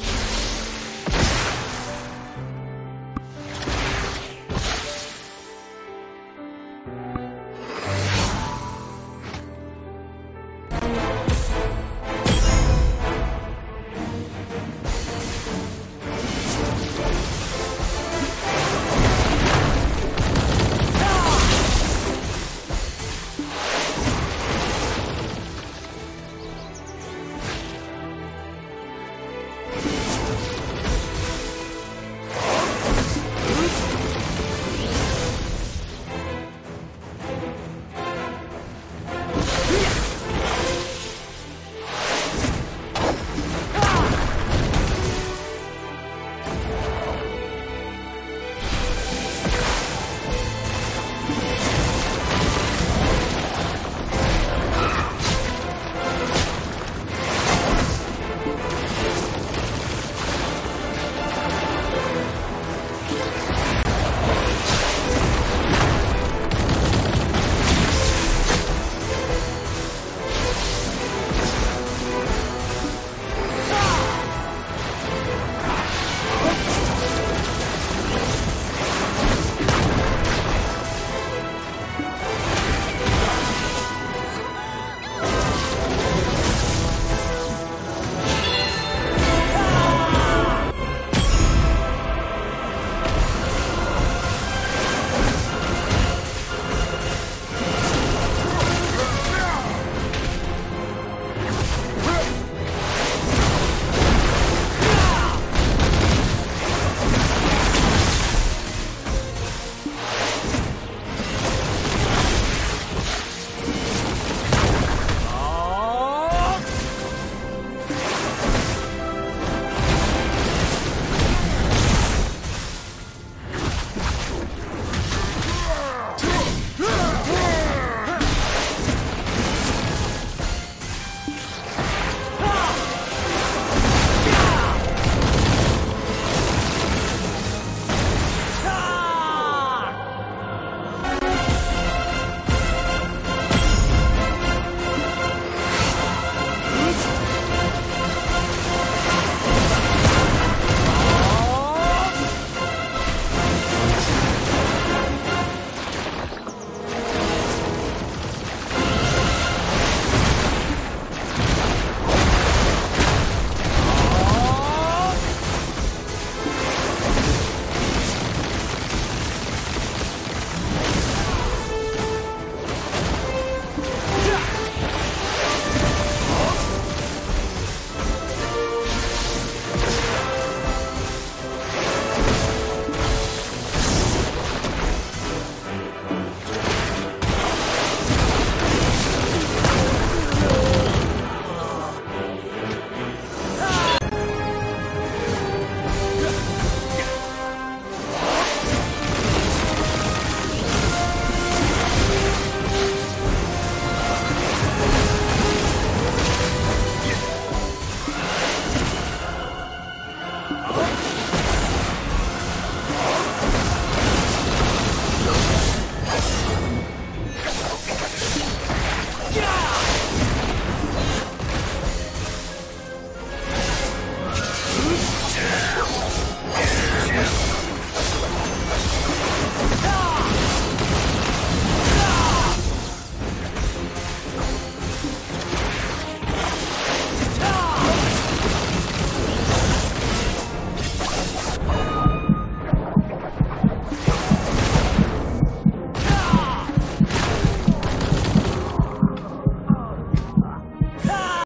you